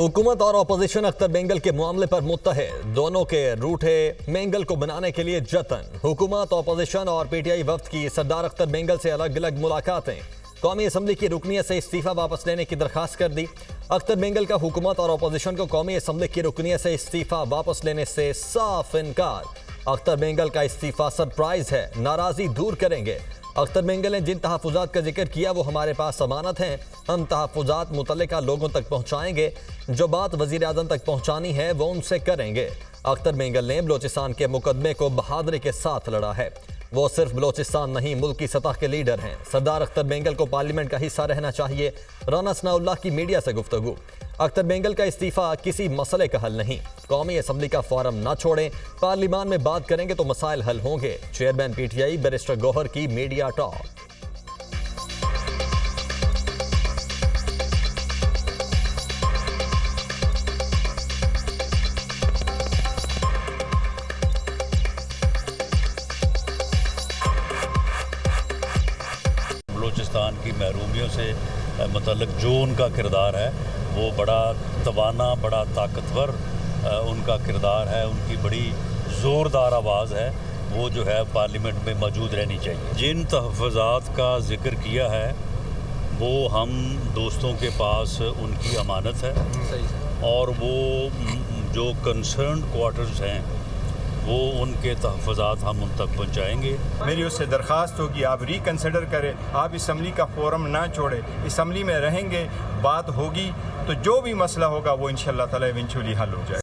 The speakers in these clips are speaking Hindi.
हुकूमत और अपोजिशन अख्तर बेंगल के मामले पर मुतहद दोनों के रूठे मेंगल को बनाने के लिए जतन। हुकूमत, अपोजिशन और पीटीआई वफ्त की सरदार अख्तर बेंगल से अलग अलग मुलाकातें। कौमी असम्बली की रुकनीत से इस्तीफा वापस लेने की दरखास्त कर दी। अख्तर बेंगल का हुकूमत और अपोजिशन को कौमी असम्बली की रुकनीत से इस्तीफा वापस लेने से साफ़ इनकार। अख्तर बेंगल का इस्तीफा सरप्राइज़ है। नाराज़गी दूर करेंगे। अख्तर मेंगल ने जिन तहफात का ज़िक्र किया, वो हमारे पास अमानत हैं। हम तहफात मुतल लोगों तक पहुँचाएँगे, जो बात वज़ीर अजम तक पहुँचानी है, वो उनसे करेंगे। अख्तर मेंगल ने बलोचिस्तान के मुकदमे को बहादरी के साथ लड़ा है। वो सिर्फ़ बलोचिस्तान नहीं, मुल्क की सतह के लीडर हैं। सरदार अख्तर बेंगल को पार्लियामेंट का हिस्सा रहना चाहिए। राना सनाउल्लाह की मीडिया से गुफ्तु अख्तर बेंगल का इस्तीफा किसी मसले का हल नहीं। कौमी असम्बली का फॉरम ना छोड़ें। पार्लियामान में बात करेंगे तो मसाइल हल होंगे। Chairman P T I barrister Gohar की मीडिया टॉक। की महरूमियों से मतलब जो उनका किरदार है वो बड़ा तवाना बड़ा ताकतवर उनका किरदार है उनकी बड़ी ज़ोरदार आवाज़ है वो जो है पार्लियामेंट में मौजूद रहनी चाहिए। जिन तहफ़ात का ज़िक्र किया है वो हम दोस्तों के पास उनकी अमानत है और वो जो कंसर्न क्वार्टर्स हैं वो उनके तहफ़ात हम उन तक पहुँचाएँगे। मेरी उससे दरख्वास्त होगी आप रिकन्सिडर करें। आप इसम्बली का फोरम ना छोड़ें। इसम्बली में रहेंगे बात होगी तो जो भी मसला होगा वो इन ताला हल हो जाए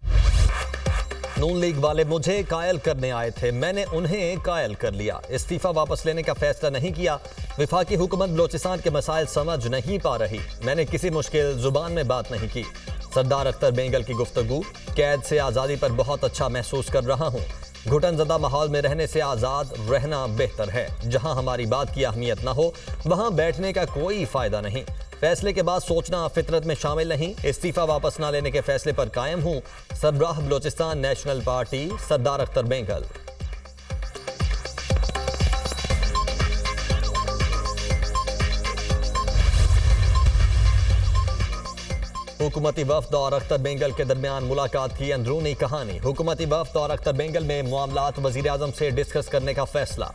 नून लीग वाले मुझे कायल करने आए थे। मैंने उन्हें कायल कर लिया। इस्तीफा वापस लेने का फैसला नहीं किया। विफाकी हुकूमत बलोचिस्तान के मसाइल समझ नहीं पा रही। मैंने किसी मुश्किल ज़ुबान में बात नहीं की। सरदार अख्तर बेंगल की गुफ्तगु कैद से आज़ादी पर बहुत अच्छा महसूस कर रहा हूँ। घुटन जदा माहौल में रहने से आज़ाद रहना बेहतर है। जहाँ हमारी बात की अहमियत ना हो, वहाँ बैठने का कोई फ़ायदा नहीं। फैसले के बाद सोचना फितरत में शामिल नहीं। इस्तीफा वापस ना लेने के फैसले पर कायम हूँ। सरबराह बलोचिस्तान नेशनल पार्टी, सरदार अख्तर बेंगल। हुकूमती वफद और अख्तर बेंगल के दरमियान मुलाकात की अंदरूनी कहानी। हुकूमती वफद और अख्तर बेंगल में मामला वज़ीर अजम से डिस्कस करने का फैसला।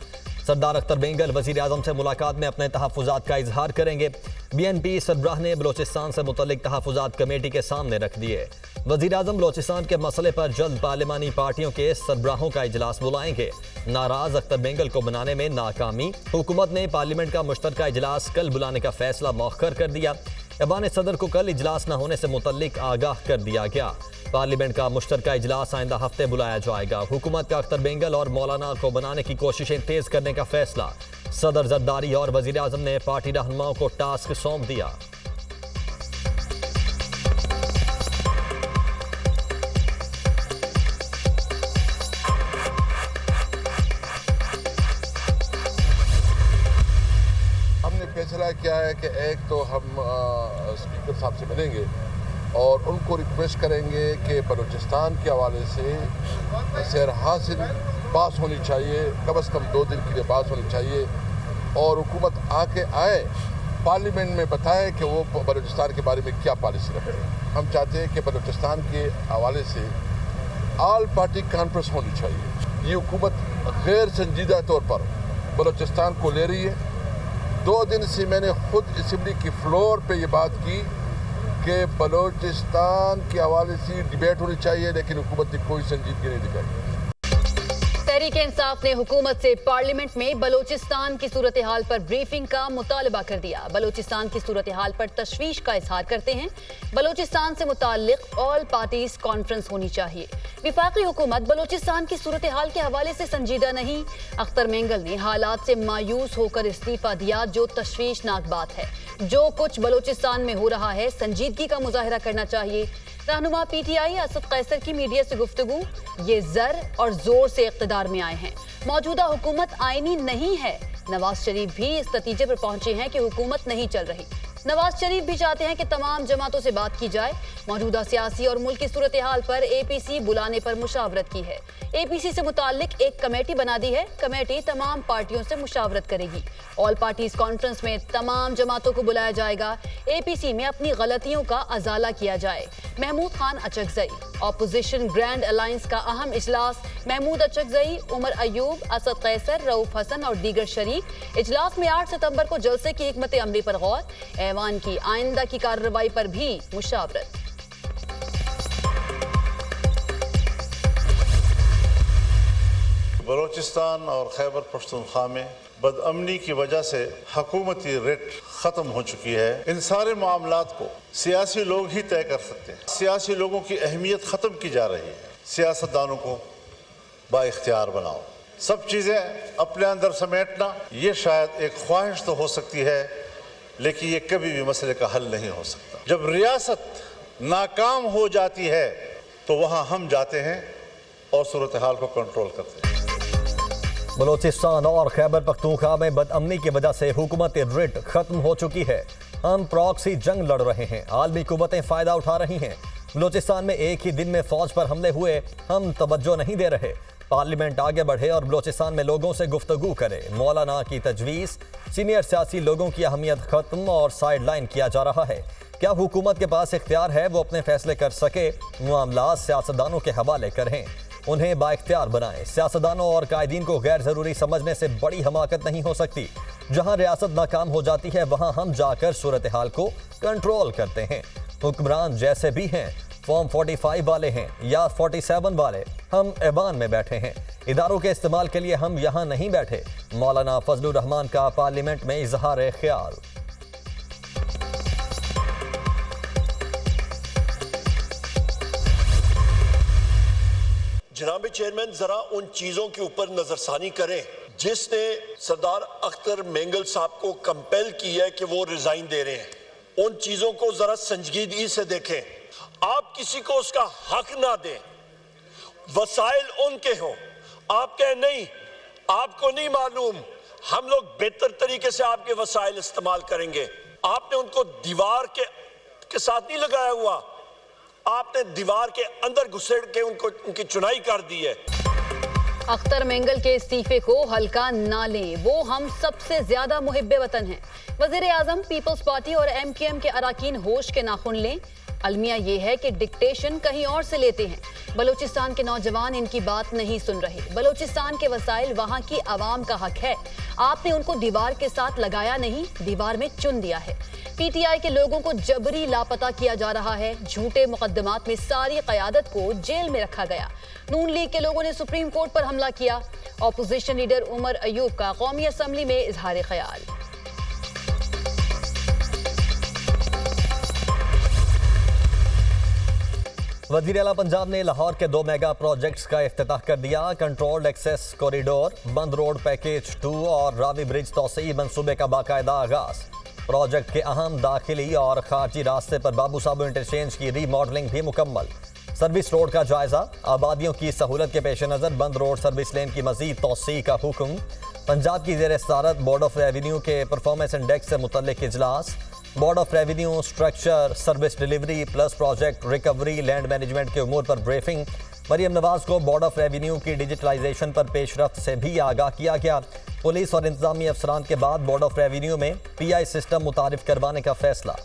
सरदार अख्तर बेंगल वज़ीर अजम से मुलाकात में अपने तहफात का इजहार करेंगे। बी एन पी सरबराह ने बलोचिस्तान से मुतल तहफात कमेटी के सामने रख दिए। वज़ीर अजम बलोचिस्तान के मसले पर जल्द पार्लिमानी पार्टियों के सरबराहों का इजलास बुलाएँगे। नाराज़ अख्तर बेंगल को बनाने में नाकामी। हुकूमत ने पार्लियामेंट का मुश्तर इजलास कल बुलाने का फैसला मौखर कर दिया। ऐबान सदर को कल इजलास न होने से मुतल आगाह कर दिया गया। पार्लियामेंट का मुश्तर इजलास आइंदा हफ़्ते बुलाया जाएगा। हुकूमत का अख्तर बेंगल और मौलाना को बनाने की कोशिशें तेज करने का फैसला। सदर जरदारी और वज़ीर अजम ने पार्टी रहनुमाओं को टास्क सौंप दिया। क्या है कि एक तो हम स्पीकर साहब से मिलेंगे और उनको रिक्वेस्ट करेंगे कि बलूचिस्तान के हवाले से सैर हासिल पास होनी चाहिए, कम अज़ कम दो दिन के लिए पास होनी चाहिए। और हुकूमत आके आए, पार्लियामेंट में बताए कि वो बलूचिस्तान के बारे में क्या पॉलिसी रखते हैं। हम चाहते हैं कि बलूचिस्तान के हवाले से आल पार्टी कॉन्फ्रेंस होनी चाहिए। ये हुकूमत गैर संजीदा तौर पर बलूचिस्तान को ले रही है। दो दिन से मैंने खुद इसम्बली की फ्लोर पे ये बात की कि बलोचिस्तान के हवाले से डिबेट होनी चाहिए, लेकिन हुकूमत ने कोई संजीदगी नहीं दिखाई। तहरीक इंसाफ ने हुकूमत से पार्लियामेंट में बलोचिस्तान की सूरत हाल पर ब्रीफिंग का मुतालबा कर दिया। बलोचिस्तान की सूरत हाल पर तशवीश का इजहार करते हैं। बलोचिस्तान से मुतल ऑल पार्टीज़ कॉन्फ्रेंस होनी चाहिए। विफाकी हुकूमत बलोचिस्तान की सूरत हाल के हवाले से संजीदा नहीं। अख्तर मेंगल ने हालात से मायूस होकर इस्तीफा दिया, जो तशवीशनाक बात है। जो कुछ बलोचिस्तान में हो रहा है, संजीदगी का मुजाहरा करना चाहिए। रहनुमा पीटीआई असद कैसर की मीडिया से गुफ्तु ये जर और ज़ोर से इकतदार में आए हैं। मौजूदा हुकूमत आईनी नहीं है। नवाज़ शरीफ भी इस नतीजे पर पहुँचे हैं कि हुकूमत नहीं चल रही। नवाज़ शरीफ भी चाहते हैं कि तमाम जमातों से बात की जाए। मौजूदा सियासी और मुल्क की सूरत हाल पर एपीसी बुलाने पर मुशावरत की है। एपीसी से मुतालिक एक कमेटी बना दी है। कमेटी तमाम पार्टियों से मुशावरत करेगी। ऑल पार्टीज़ कॉन्फ्रेंस में तमाम जमातों को बुलाया जाएगा। एपीसी में अपनी गलतियों का अजाला किया जाए। Mahmood Khan Achakzai. Opposition grand alliance का अहम इजलास। महमूद अचकजई, उमर अयूब, असद कैसर, रऊफ हसन और दीगर शरीक। इजलास में आठ सितंबर को जलसे की हमत अमली पर गौर। ऐवान की आइंदा की कार्रवाई पर भी मुशावरत। बलोचिस्तान और खैबर पख्तूनख्वा में बदअमनी की वजह से हकूमती रेट ख़त्म हो चुकी है। इन सारे मामला को सियासी लोग ही तय कर सकते हैं। सियासी लोगों की अहमियत ख़त्म की जा रही है। सियासतदानों को बाख्तियार बनाओ। सब चीज़ें अपने अंदर समेटना, ये शायद एक ख्वाहिश तो हो सकती है लेकिन ये कभी भी मसले का हल नहीं हो सकता। जब रियासत नाकाम हो जाती है तो वहाँ हम जाते हैं और सूरत हाल को कंट्रोल करते हैं। बलोचिस्तान और खैबर पख्तूनख्वा में बदअमनी की वजह से हुकूमत रिट खत्म हो चुकी है। हम प्रॉक्सी जंग लड़ रहे हैं। आलमी कुतें फ़ायदा उठा रही हैं। बलोचिस्तान में एक ही दिन में फौज पर हमले हुए हम तवज्जो नहीं दे रहे। पार्लियामेंट आगे बढ़े और बलोचिस्तान में लोगों से गुफ्तगु करे। मौलाना की तजवीज़, सीनियर सियासी लोगों की अहमियत खत्म और साइड लाइन किया जा रहा है। क्या हुकूमत के पास इख्तियार है? वो अपने फैसले कर सके। मामला सियासतदानों के हवाले करें उन्हें बाख्तियार बनाएँ। सियासतदानों और कायदीन को गैर ज़रूरी समझने से बड़ी हमाकत नहीं हो सकती। जहाँ रियासत नाकाम हो जाती है, वहाँ हम जाकर सूरत हाल को कंट्रोल करते हैं। हुक्मरान जैसे भी हैं। फॉर्म 45 वाले हैं या 47 वाले, हम ऐवान में बैठे हैं। इदारों के इस्तेमाल के लिए हम यहाँ नहीं बैठे। मौलाना फजलुर रहमान का पार्लियामेंट में इजहार ख्याल। जनाब चेयरमैन, जरा उन चीज़ों के ऊपर नजरसानी करें जिसने सरदार अख्तर मेंगल साहब को कंपेल की है कि वो रिजाइन दे रहे हैं। उन चीज़ों को जरा संजीदगी से देखें। किसी को उसका हक ना दें। वसाइल उनके हों। आप कहें, नहीं, आपको नहीं मालूम। हम लोग बेहतर तरीके से आपके वसाइल इस्तेमाल करेंगे। आपने उनको दीवार के के साथ नहीं लगाया हुआ। आपने दीवार के अंदर घुसेड़ के उनको, उनकी चुनाई कर दी है। अख्तर मेंगल के इस्तीफे को हल्का ना लें। वो हम सबसे ज़्यादा मुहिब वतन हैं। वज़ीर आज़म पीपल्स पार्टी और एम के एम के अरकान होश के नाखुन लें। अलमिया ये है कि डिक्टेशन कहीं और से लेते हैं। बलूचिस्तान के नौजवान इनकी बात नहीं सुन रहे। बलूचिस्तान के वसाइल वहाँ की आवाम का हक है। आपने उनको दीवार के साथ लगाया नहीं, दीवार में चुन दिया है। पीटीआई के लोगों को जबरी लापता किया जा रहा है। झूठे मुकदमात में सारी क्यादत को जेल में रखा गया। नून लीग के लोगों ने सुप्रीम कोर्ट पर हमला किया। ऑपोजिशन लीडर उमर अयूब का कौमी असम्बली में इजहार ख्याल वज़ीर अला पंजाब ने लाहौर के दो मेगा प्रोजेक्ट्स का अफ्ताह कर दिया। कंट्रोल्ड एक्सेस कॉरिडोर, बंद रोड पैकेज टू और रावी ब्रिज तोसी मनसूबे का बाकायदा आगाज़। प्रोजेक्ट के अहम दाखिली और खारजी रास्ते पर बाबू साबू इंटरचेंज की रीमॉडलिंग भी मुकम्मल। सर्विस रोड का जायजा, आबादियों की सहूलत के पेश नज़र, बंद रोड सर्विस लेन की मजीद तोसी का हुक्म। पंजाब की जेर सदारत बोर्ड ऑफ़ रेवेन्यू के परफॉर्मेंस इंडेक्स से मुतल इजलास। Board of revenue structure service delivery plus project recovery land management के उमूर पर ब्रीफिंग मरीम नवाज़ को बोर्ड ऑफ़ रेवेन्यू की डिजिटलाइजेशन पर पेशरफ से भी आगाह किया गया। पुलिस और इंतजामी अफसरान के बाद बोर्ड ऑफ़ रेवेन्यू में पी आई सिस्टम मुतारफ करवाने का फैसला।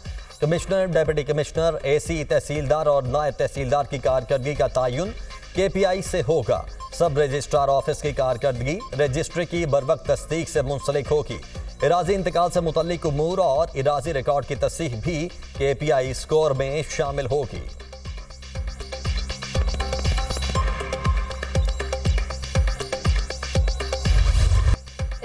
Commissioner deputy commissioner A C तहसीलदार और नायब तहसीलदार की कारकर्दगी का तयन के पी आई से होगा। सब रजिस्ट्रार ऑफ़िस की कारकर्दगी, रजिस्ट्री की बर वक्त तस्दीक से मुंसलिक होगी। इराजी इंतकाल से मुतलिक उमूर और इराजी रिकॉर्ड की तस्दीक भी के पी आई स्कोर में शामिल होगी।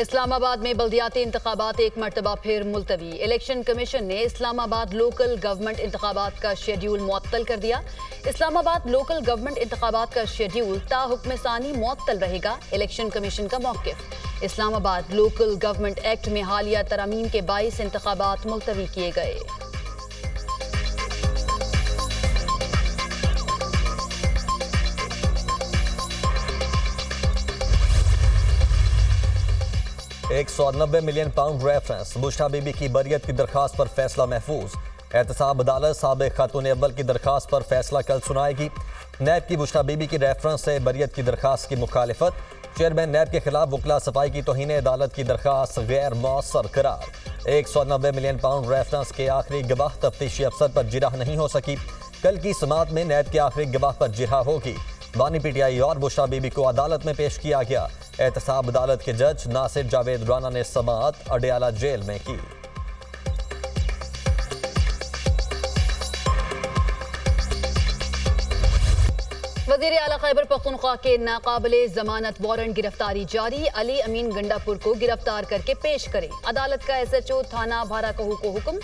इस्लामाबाद में बल्दियाती इंतबात एक मरतबा फिर मुलतवी। इलेक्शन कमीशन ने इस्लामाबाद लोकल गवर्नमेंट इंतबात का शेड्यूल मअतल कर दिया। इस्लामाबाद लोकल गवर्नमेंट इंतबात का शेड्यूल ताहुक्म सानी मअतल रहेगा। इलेक्शन कमीशन का मौकफ। इस्लामाबाद लोकल गवर्नमेंट एक्ट में हालिया तरामीम के बाईस इंतबात मुलतवी किए गए। एक सौ नब्बे million pound reference Bushra Bibi की बरियत की दरखास्त पर फैसला महफूज। एहतसाब अदालत सबक खातून अव्वल की दरखास्त पर फैसला कल सुनाएगी। नैब की बुशा बीबी की रेफरेंस से बरियत की दरखास्त की मुखालफत। चेयरमैन नैब के खिलाफ वकला सफ़ाई की तोहन, अदालत की दरखास्त गैर मौसर करार। एक सौ नब्बे मिलियन पाउंड रेफरेंस के आखिरी गवाह तफ्तीशी अफसर पर जिरा नहीं हो सकी। कल की समात में नैब के आखिरी गवाह पर जिरा होगी। बानी पीटीआई और बुशरा बीबी को अदालत में पेश किया गया। एहतसाब अदालत के जज नासिर जावेद राना ने समात अडयाला जेल में की। वज़ीर अला खैबर पख्तनख्वा के नाकाबले जमानत वारंट गिरफ्तारी जारी। अली अमीन गंडापुर को गिरफ़्तार करके पेश करें। अदालत का एस एच ओ थाना भारा कहू को हुक्म।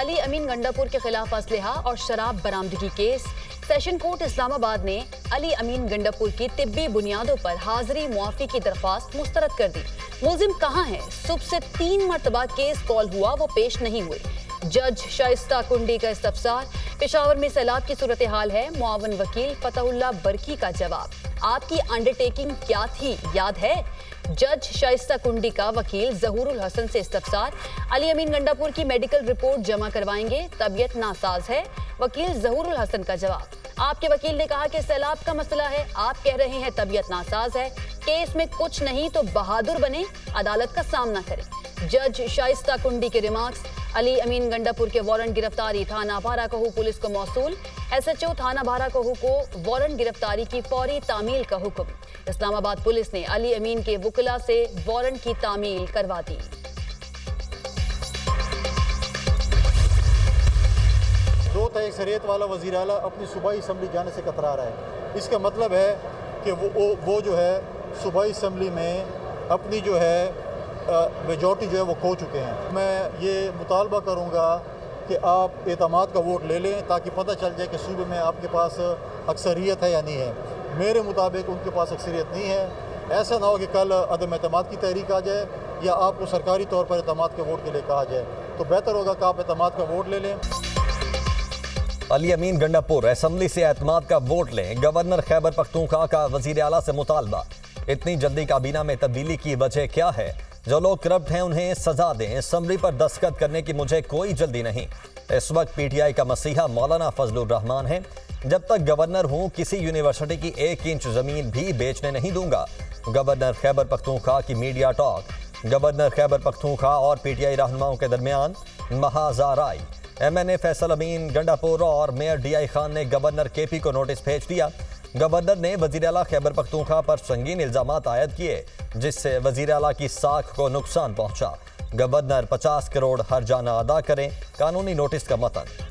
अली अमीन गंडापुर के खिलाफ असलहा और शराब बरामदगी केस। सेशन कोर्ट इस्लामाबाद ने अली अमीन गंडापुर की तिब्बी बुनियादों पर हाजिरी मुआफी की दरख्वास्त मुस्तरद कर दी। मुलिम कहाँ है? सुबह से तीन मरतबा केस कॉल हुआ, वो पेश नहीं हुए। जज शाइस्ता कुंडी का इस्तफसार। पेशावर में सैलाब की सूरत हाल है। मुआवन वकील फतहुल्ला बरकी का जवाब। आपकी अंडरटेकिंग क्या थी? याद है? जज शाइस्ता कुंडी का वकील जहूरुल हसन से इस्तफसार। अली अमीन गंडापुर की मेडिकल रिपोर्ट जमा करवाएँगे। तबीयत नासाज है। वकील जहूरुल हसन का जवाब। आपके वकील ने कहा कि सैलाब का मसला है। आप कह रहे हैं तबीयत नासाज है। केस में कुछ नहीं तो बहादुर बने। अदालत का सामना करें। जज शाइस्ता कुंडी के रिमार्क्स। अली अमीन गंडापुर के वारंट गिरफ्तारी थाना भारा कहू पुलिस को मौसूल। एसएचओ थाना भारा कहू को वारंट गिरफ्तारी की फौरी तामील का हुक्म। इस्लामाबाद पुलिस ने अली अमीन के वकला से वारंट की तामील करवा दी। दो तय अक्सरियत वाला वज़ीर अला अपनी सूबाई असम्बली जाने से कतरा रहा है। इसका मतलब है कि वो वो, जो है सूबाई असम्बली में अपनी जो है मेजॉरिटी जो है वो खो चुके हैं। मैं ये मुतालबा करूँगा कि आप एतमाद का वोट ले लें ताकि पता चल जाए कि सूबे में आपके पास अक्सरियत है या नहीं है। मेरे मुताबिक उनके पास अक्सरियत नहीं है। ऐसा ना हो कि कल अदम अतमाद की तहरीक आ जाए या आपको सरकारी तौर पर अतमाद के वोट के लिए कहा जाए तो बेहतर होगा कि आप अतमाद का वोट ले लें। अली अमीन गंडापुर, असम्बली से एतमाद का वोट लें। गवर्नर खैबर पख्तूनख्वा का वज़ीर अला से मुतालबा। इतनी जल्दी काबीना में तब्दीली की वजह क्या है? जो लोग करप्ट हैं, उन्हें सजा दें। असम्बली पर दस्तखत करने की मुझे कोई जल्दी नहीं। इस वक्त पीटीआई का मसीहा मौलाना फजलुर रहमान है। जब तक गवर्नर हूँ, किसी यूनिवर्सिटी की एक इंच ज़मीन भी बेचने नहीं दूँगा। गवर्नर खैबर पख्तूनख्वा की media talk. Governor Khyber Pakhtunkhwa और पीटीआई रहनुमाओं के दरमियान महाजाराई एमएनए फैसल अमीन, गंडापुर और मेयर डीआई खान ने गवर्नर केपी को नोटिस भेज दिया। गवर्नर ने वज़ीर अला खैबर पख्तूनख्वा पर संगीन इल्ज़ाम आयद किए, जिससे वज़ीर अला की साख को नुकसान पहुँचा। गवर्नर 50 करोड़ हर जाना अदा करें, कानूनी नोटिस का मतन।